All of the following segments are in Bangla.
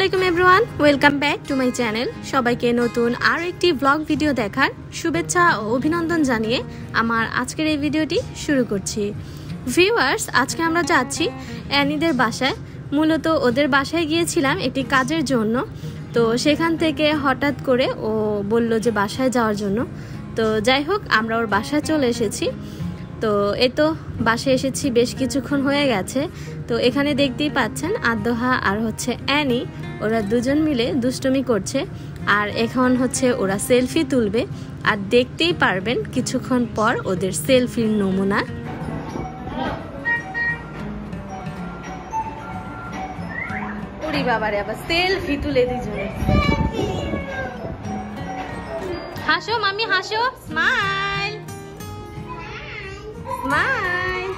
আসসালামু আলাইকুম everyone welcome back to my channel সবাইকে নতুন আর একটি ব্লগ ভিডিও দেখার শুভেচ্ছা ও অভিনন্দন জানিয়ে আমার আজকের এই ভিডিওটি শুরু করছি। ভিউয়ার্স আজকে আমরা যাচ্ছি অ্যানিদের বাসায়। মূলত ওদের বাসায় গিয়েছিলাম একটি কাজের জন্য। তো সেখান থেকে হঠাৎ করে ও বলল যে বাসায় যাওয়ার জন্য। তো যাই হোক, আমরা ওর বাসায় চলে এসেছি। তো এই তো বাসে এসেছি, বেশ কিছুক্ষণ হয়ে গেছে। তো এখানে দেখতেই পাচ্ছেন আদোহা আর হচ্ছে অ্যানি, ওরা দুজন মিলে দুষ্টমি করছে। আর এখন হচ্ছে ওরা সেলফি তুলবে। আর দেখতেই পারবেন কিছুক্ষণ পর ওদের সেলফির নমুনা। সেলফি তুলে হাসো মামি হাসো, স্মাইল। স্মাইল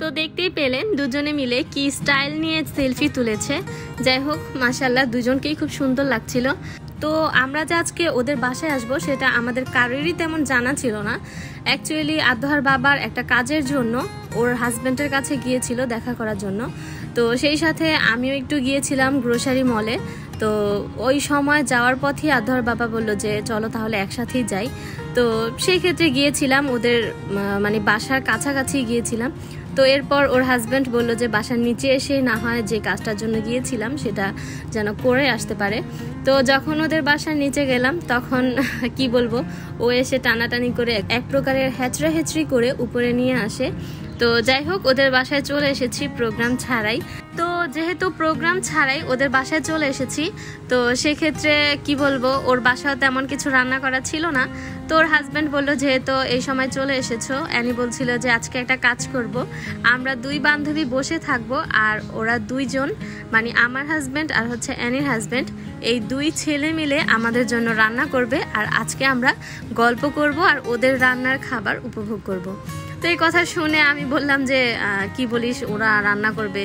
তো দেখতেই পেলেন, দুজনে মিলে কি স্টাইল নিয়ে সেলফি তুলেছে। যাই হোক মাসাল্লাহ দুজনকেই খুব সুন্দর লাগছিল। তো আমরা যে আজকে ওদের বাসায় আসব, সেটা আমাদের কারোরই তেমন জানা ছিল না। অ্যাকচুয়ালি আদহার বাবার একটা কাজের জন্য ওর হাজব্যান্ডের কাছে গিয়েছিল দেখা করার জন্য। তো সেই সাথে আমিও একটু গিয়েছিলাম গ্রোসারি মলে তো ওই সময় যাওয়ার পথেই আদহার বাবা বলল যে, চলো তাহলে একসাথেই যাই। তো সেই ক্ষেত্রে গিয়েছিলাম, ওদের মানে বাসার কাছাকাছি গিয়েছিলাম। তো এরপর ওর হাজব্যান্ড বলল যে, বাসার নিচে এসে না হয় যে কাজটার জন্য গিয়েছিলাম, সেটা যেন করে আসতে পারে। তো যখন ওদের বাসার নিচে গেলাম, তখন কি বলব, ও এসে টানাটানি করে এক প্রকারের হ্যাচড়া হেচড়ি করে উপরে নিয়ে আসে। তো যাই হোক, ওদের বাসায় চলে এসেছি প্রোগ্রাম ছাড়াই। তো যেহেতু প্রোগ্রাম ছাড়াই ওদের বাসায় চলে এসেছি, তো সেক্ষেত্রে কি বলব, ওর বাসায় তেমন কিছু রান্না করা ছিল না। তো ওর হাজব্যান্ড বলল, যেহেতু এই সময় চলে এসেছ, অ্যানি বলছিল যে আজকে একটা কাজ করব। আমরা দুই বান্ধবী বসে থাকব আর ওরা দুইজন মানে আমার হাজব্যান্ড আর হচ্ছে অ্যানির হাজব্যান্ড এই দুই ছেলে মিলে আমাদের জন্য রান্না করবে আর আজকে আমরা গল্প করব আর ওদের রান্নার খাবার উপভোগ করব। তো এই কথা শুনে আমি বললাম যে কি বলিস, ওরা রান্না করবে।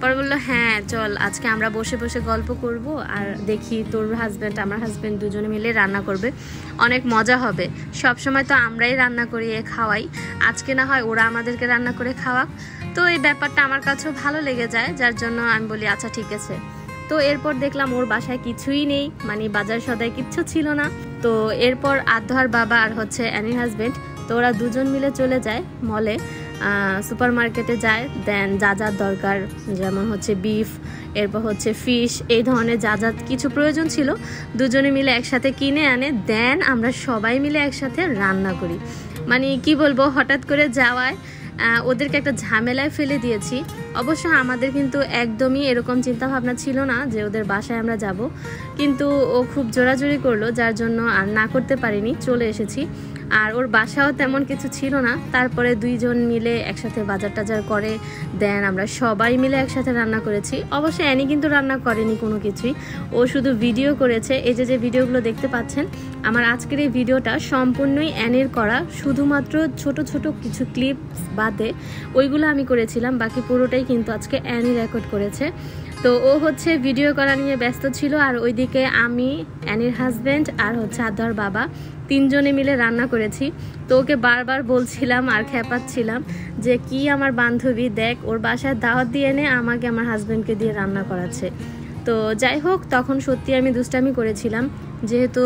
পরে বলল হ্যাঁ চল, আজকে আমরা বসে বসে গল্প করব আর দেখি তোর হাজব্যান্ড আমার হাজব্যান্ড দুজনে মিলে রান্না করবে। অনেক মজা হবে। সব সময় তো আমরাই রান্না করিয়ে খাওয়াই। আজকে না হয় ওরা আমাদেরকে রান্না করে খাওয়াক। তো এই ব্যাপারটা আমার কাছেও ভালো লেগে যায়, যার জন্য আমি বলি আচ্ছা ঠিক আছে। তো এরপর দেখলাম ওর বাসায় কিছুই নেই মানে বাজার সদায় কিচ্ছু ছিল না। তো এরপর আধ্যার বাবা আর হচ্ছে অ্যানির হাজব্যান্ড তো ওরা দুজন মিলে চলে যায় মলে সুপার মার্কেটে যায় দেন যা যা দরকার, যেমন হচ্ছে বিফ এরপর হচ্ছে ফিশ এই ধরনের যা যা কিছু প্রয়োজন ছিল, দুজনে মিলে একসাথে কিনে আনে দেন আমরা সবাই মিলে একসাথে রান্না করি। মানে কি বলব, হঠাৎ করে যাওয়ায় ওদেরকে একটা ঝামেলায় ফেলে দিয়েছি। অবশ্য আমাদের কিন্তু একদমই এরকম চিন্তা ভাবনা ছিল না যে ওদের বাসায় আমরা যাব, কিন্তু ও খুব জোরাজোরি করল, যার জন্য আর না করতে পারিনি, চলে এসেছি। আর ওর বাসাও তেমন কিছু ছিল না। তারপরে দুইজন মিলে একসাথে বাজার টাজার করে দেন আমরা সবাই মিলে একসাথে রান্না করেছি। অবশ্যই অ্যানি কিন্তু রান্না করেনি কোনো কিছুই। ও শুধু ভিডিও করেছে। এই যে যে ভিডিওগুলো দেখতে পাচ্ছেন, আমার আজকের এই ভিডিওটা সম্পূর্ণই অ্যানির করা। শুধুমাত্র ছোট ছোট কিছু ক্লিপস বাদে ওইগুলো আমি করেছিলাম। বাকি পুরোটাই কিন্তু আজকে অ্যানি রেকর্ড করেছে। তো ও হচ্ছে ভিডিও করা নিয়ে ব্যস্ত ছিল, আর ওইদিকে আমি, অ্যানির হাজব্যান্ড আর হচ্ছে আদার বাবা তিনজনে মিলে রান্না করেছি। তো ওকে বারবার বলছিলাম আর খেপাচ্ছিলাম যে, কি আমার বান্ধবী? দেখ, ওর বাসায় দাওয়াত দিয়ে এনে আমাকে আমার হাজব্যান্ডকে দিয়ে রান্না করাচ্ছে। তো যাই হোক, তখন সত্যি আমি দুষ্টামি করেছিলাম। যেহেতু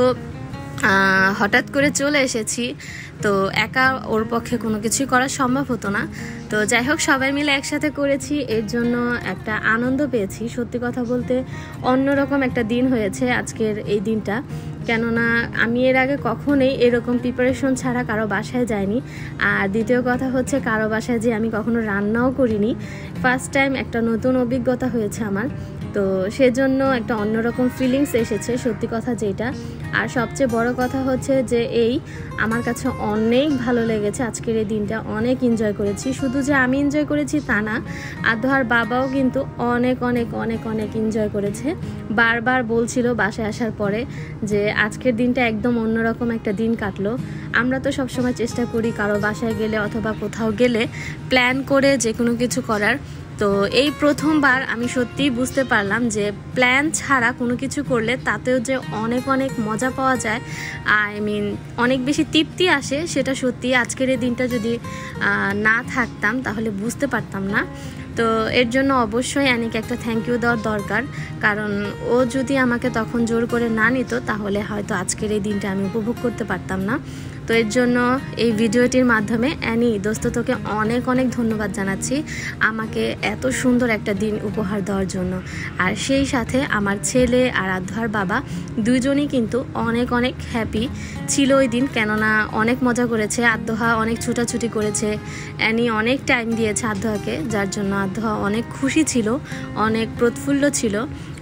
হঠাৎ করে চলে এসেছি তো একা ওর পক্ষে কোনো কিছুই করা সম্ভব হতো না। তো যাই হোক, সবাই মিলে একসাথে করেছি। এর জন্য একটা আনন্দ পেয়েছি। সত্যি কথা বলতে অন্যরকম একটা দিন হয়েছে আজকের এই দিনটা। কেননা আমি এর আগে কখনোই এরকম প্রিপারেশন ছাড়া কারও বাসায় যাইনি। আর দ্বিতীয় কথা হচ্ছে, কারও বাসায় যে আমি কখনো রান্নাও করিনি। ফার্স্ট টাইম একটা নতুন অভিজ্ঞতা হয়েছে আমার। তো সেজন্য একটা অন্যরকম ফিলিংস এসেছে, সত্যি কথা যেটা। আর সবচেয়ে বড় কথা হচ্ছে যে এই আমার কাছে অনেক ভালো লেগেছে আজকের এই দিনটা, অনেক এনজয় করেছি। শুধু যে আমি এনজয় করেছি তা না আর আদহার বাবাও কিন্তু অনেক অনেক অনেক অনেক এনজয় করেছে। বারবার বলছিল বাসায় আসার পরে যে আজকের দিনটা একদম অন্যরকম একটা দিন কাটলো। আমরা তো সবসময় চেষ্টা করি কারও বাসায় গেলে অথবা কোথাও গেলে প্ল্যান করে যে কোনো কিছু করার। তো এই প্রথমবার আমি সত্যিই বুঝতে পারলাম যে প্ল্যান ছাড়া কোনো কিছু করলে তাতেও যে অনেক অনেক মজা পাওয়া যায়। আই মিন অনেক বেশি তৃপ্তি আসে, সেটা সত্যি আজকের এই দিনটা যদি না থাকতাম তাহলে বুঝতে পারতাম না। তো এর জন্য অবশ্যই অ্যানিকে একটা থ্যাংক ইউ দেওয়ার দরকার, কারণ ও যদি আমাকে তখন জোর করে না নিত তাহলে হয়তো আজকের এই দিনটা আমি উপভোগ করতে পারতাম না। তো এর জন্য এই ভিডিওটির মাধ্যমে অ্যানি, দোস্ত, তোকে অনেক অনেক ধন্যবাদ জানাচ্ছি আমাকে এত সুন্দর একটা দিন উপহার দেওয়ার জন্য। আর সেই সাথে আমার ছেলে আর আধ্যার বাবা দুজনই কিন্তু অনেক অনেক হ্যাপি ছিল ওই দিন, কেননা অনেক মজা করেছে আধ্যহা অনেক ছুটাছুটি করেছে। অ্যানি অনেক টাইম দিয়েছে আধ্যহাকে যার জন্য আধ্যহা অনেক খুশি ছিল, অনেক প্রৎফুল্ল ছিল।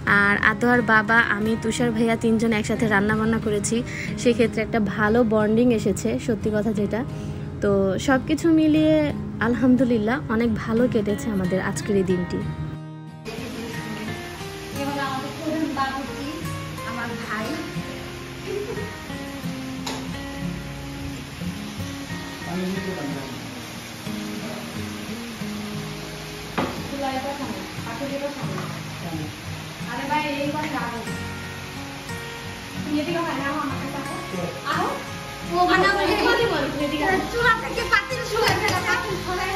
আর আদোয়ার বাবা, আমি, তুষার ভাইয়া তিনজন একসাথে রান্না বান্না করেছি। সেক্ষেত্রে একটা ভালো বন্ডিং এসেছে, সত্যি কথা যেটা। তো সব কিছু মিলিয়ে আলহামদুলিল্লাহ অনেক ভালো কেটেছে আমাদের আজকের এই দিনটি। আরে ভাই এই কথা আরও তুমি এদিকে ভাই নাও আমাকে দেখো আরও ও মানে চুলা থেকে পাতিল সরাই ফেলা পাতিল সরাই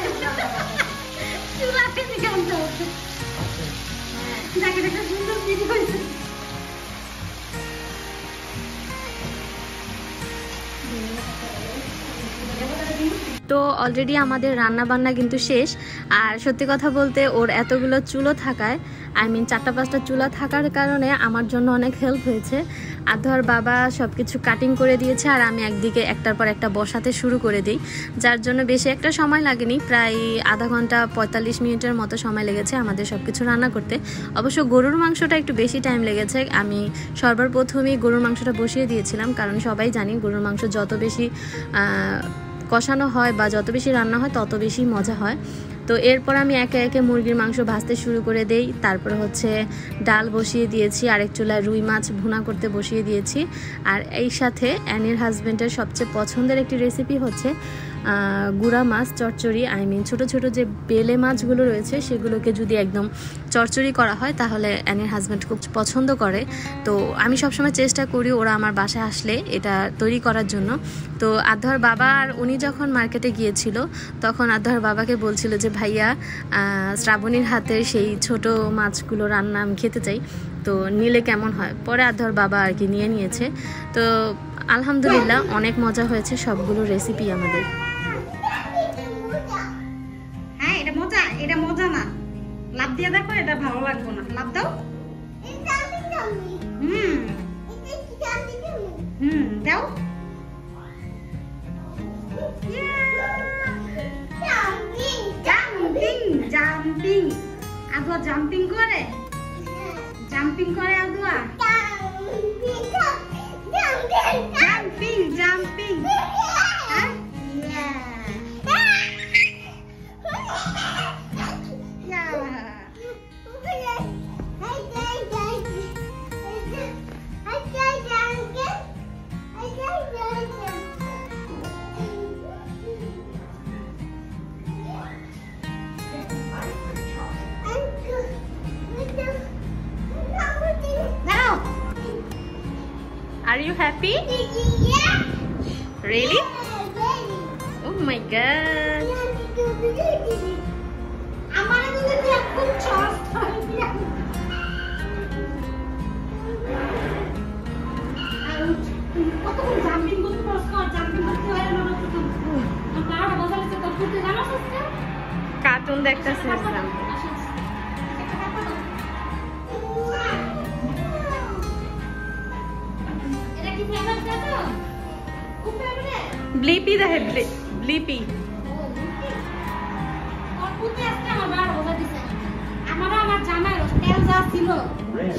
চুলা থেকে গানতে হচ্ছে যাকে দেখে সুন্দর ভিডিও হয়েছে। তো অলরেডি আমাদের রান্না বান্না কিন্তু শেষ। আর সত্যি কথা বলতে ওর এতগুলো চুলো থাকায় আই মিন চারটা পাঁচটা চুলা থাকার কারণে আমার জন্য অনেক হেল্প হয়েছে। আধর বাবা সব কিছু কাটিং করে দিয়েছে আর আমি একদিকে একটার পর একটা বসাতে শুরু করে দিই। যার জন্য বেশি একটা সময় লাগেনি, প্রায় আধা ঘণ্টা পঁয়তাল্লিশ মিনিটের মতো সময় লেগেছে আমাদের সব কিছু রান্না করতে। অবশ্য গরুর মাংসটা একটু বেশি টাইম লেগেছে। আমি সর্বার প্রথমেই গরুর মাংসটা বসিয়ে দিয়েছিলাম, কারণ সবাই জানি গরুর মাংস যত বেশি কষানো হয় বা যত বেশি রান্না হয় তত বেশি মজা হয়। তো এরপর আমি একে একে মুরগির মাংস ভাজতে শুরু করে দেই। তারপর হচ্ছে ডাল বসিয়ে দিয়েছি, আরেক চুলায় রুই মাছ ভুনা করতে বসিয়ে দিয়েছি। আর এই সাথে অ্যানির হাজব্যান্ডের সবচেয়ে পছন্দের একটি রেসিপি হচ্ছে গুড়া মাছ, চচ্চড়ি আই মিন ছোট ছোট যে বেলে মাছগুলো রয়েছে, সেগুলোকে যদি একদম চচ্চড়ি করা হয়, তাহলে অ্যানির হাজব্যান্ড খুব পছন্দ করে। তো আমি সবসময় চেষ্টা করি ওরা আমার বাসায় আসলে এটা তৈরি করার জন্য। তো আধ্যার বাবা আর উনি যখন মার্কেটে গিয়েছিল, তখন আধ্যার বাবাকে বলছিল যে, ভাইয়া শ্রাবণীর হাতের সেই ছোট মাছগুলো রান্না আমি খেতে চাই। তো নিলে কেমন হয়? পরে আধ্যার বাবা আর কি নিয়ে নিয়েছে। তো আলহামদুলিল্লাহ, অনেক মজা হয়েছে, সবগুলো রেসিপি আমাদের। এটা ভালো লাগবে না। লাভ দাও। হুম। হুম দাও। Jumping jumping. আদুয়া জাম্পিং করে? জাম্পিং করে আদুয়া? Happy? Really? Oh my god. আমার যদি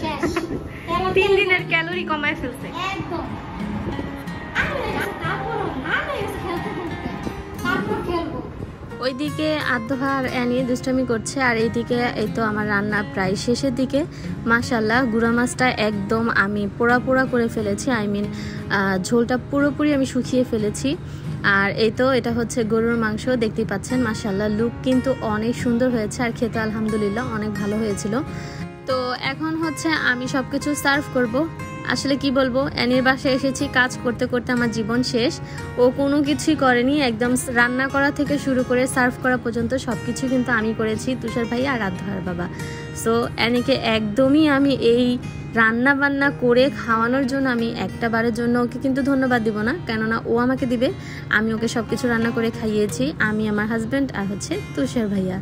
শেষ তেল আর তিন দিনের ক্যালোরি কমায় ফেলছে। একদম। আমি তারপর না না খেলতে খেলতে। তারপর খেলব। ওইদিকে আদ্যহা আর অ্যানি দুষ্টামি করছে আর এইদিকে এই তো আমার রান্না প্রায় শেষের দিকে। মাশাল্লাহ গুঁড়া মাছটা একদম আমি পোড়া পোড়া করে ফেলেছি। আই মিন ঝোলটা পুরোপুরি আমি শুকিয়ে ফেলেছি। আর এই তো, এটা হচ্ছে গরুর মাংস, দেখতেই পাচ্ছেন মাসাল্লাহ লুক কিন্তু অনেক সুন্দর হয়েছে আর খেতে আলহামদুলিল্লাহ অনেক ভালো হয়েছিল। তো এখন হচ্ছে আমি সব কিছু সার্ভ করব। আসলে কি বলব, অ্যানির বাসায় এসেছি, কাজ করতে করতে আমার জীবন শেষ। ও কোনো কিছুই করেনি, একদম রান্না করা থেকে শুরু করে সার্ভ করা পর্যন্ত সব কিছু কিন্তু আমি করেছি, তুষার ভাই আর আধ্যার বাবা। সো অ্যানিকে একদমই আমি এই রান্না বান্না করে খাওয়ানোর জন্য আমি একটা বারের জন্য ওকে কিন্তু ধন্যবাদ দিব না। কেননা ও আমাকে দিবে। আমি ওকে সব কিছু রান্না করে খাইয়েছি। আমি আমার হাজব্যান্ড আর হচ্ছে তুষার ভাইয়া।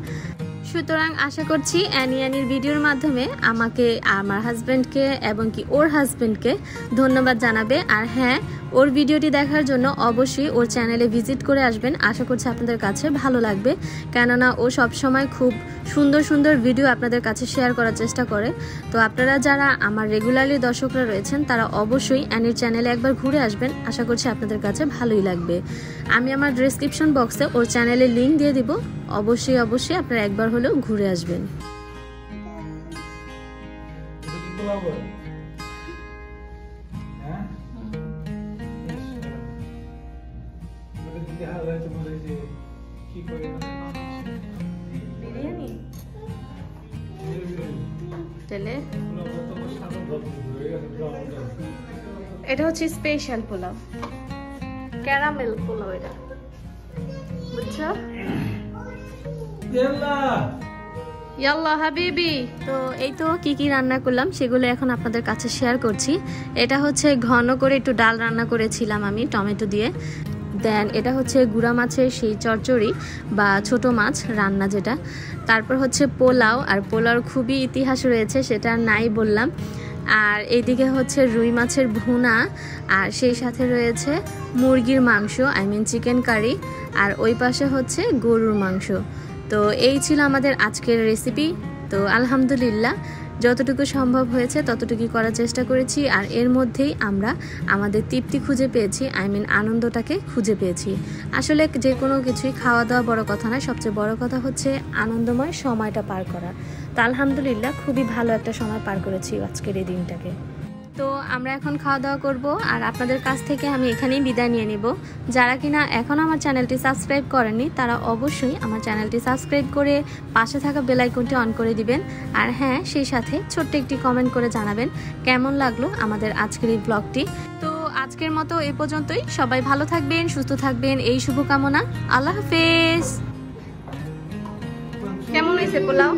সুতরাং আশা করছি অ্যানি অ্যানির ভিডিওর মাধ্যমে আমাকে, আমার হাজব্যান্ডকে এবং কি ওর হাজব্যান্ডকে ধন্যবাদ জানাবে। আর হ্যাঁ ওর ভিডিওটি দেখার জন্য অবশ্যই ওর চ্যানেলে ভিজিট করে আসবেন। আশা করছি আপনাদের কাছে ভালো লাগবে। কেননা ও সবসময় খুব সুন্দর সুন্দর ভিডিও আপনাদের কাছে শেয়ার করার চেষ্টা করে। তো আপনারা যারা আমার রেগুলারলি দর্শকরা রয়েছেন, তারা অবশ্যই অ্যানির চ্যানেলে একবার ঘুরে আসবেন। আশা করছি আপনাদের কাছে ভালোই লাগবে। আমি আমার ডিসক্রিপশন বক্সে ওর চ্যানেলের লিঙ্ক দিয়ে দিব। অবশ্যই অবশ্যই আপনারা একবার হলেও ঘুরে আসবেন। টা। এটা হচ্ছে স্পেশাল পোলাও। ক্যারামেল পোলাও এটা। বুঝছ? ইয়াল্লা! ইয়াল্লা হাবিবি। তো এই তো কি কি রান্না করলাম সেগুলো এখন আপনাদের কাছে শেয়ার করছি। এটা হচ্ছে ঘন করে একটু ডাল রান্না করেছিলাম আমি টমেটো দিয়ে। দেন এটা হচ্ছে গুড়া মাছের সেই চচ্চড়ি বা ছোট মাছ, রান্না যেটা। তারপর হচ্ছে পোলাও, আর পোলাওর খুবই ইতিহাস রয়েছে, সেটা নাই বললাম। আর এইদিকে হচ্ছে রুই মাছের ভুনা, আর সেই সাথে রয়েছে মুরগির মাংস আই মিন চিকেন কারি আর ওই পাশে হচ্ছে গরুর মাংস। তো এই ছিল আমাদের আজকের রেসিপি তো আলহামদুলিল্লাহ। যতটুকু সম্ভব হয়েছে ততটুকু করার চেষ্টা করেছি, আর এর মধ্যেই আমরা আমাদের তৃপ্তি খুঁজে পেয়েছি আই মিন আনন্দটাকে খুঁজে পেয়েছি। আসলে যে কোনো কিছুই খাওয়া দাওয়া বড় কথা নয়, সবচেয়ে বড় কথা হচ্ছে আনন্দময় সময়টা পার করা তা আলহামদুলিল্লাহ খুবই ভালো একটা সময় পার করেছি আজকের এই দিনটাকে। তো আমরা এখন খাওয়া দাওয়া করব আর আপনাদের কাছ থেকে আমি এখানেই বিদায় নিয়ে নিব। যারা কিনা এখন আমার চ্যানেলটি সাবস্ক্রাইব করেননি, তারা অবশ্যই আমার চ্যানেলটি সাবস্ক্রাইব করে পাশে থাকা বেল আইকনটি অন করে দিবেন। আর হ্যাঁ সেই সাথে ছোট্ট একটি কমেন্ট করে জানাবেন কেমন লাগল আমাদের আজকের এই ব্লগটি। তো আজকের মতো এ পর্যন্তই। সবাই ভালো থাকবেন, সুস্থ থাকবেন। এই শুভকামনা। আল্লাহ হাফেজ। কেমন হয়েছে পোলাও?